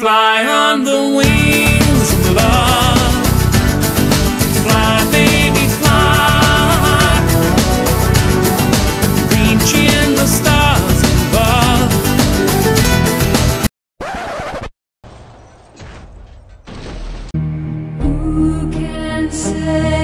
Fly on the wings of love. Fly, baby, fly. Reaching the stars above. Who can say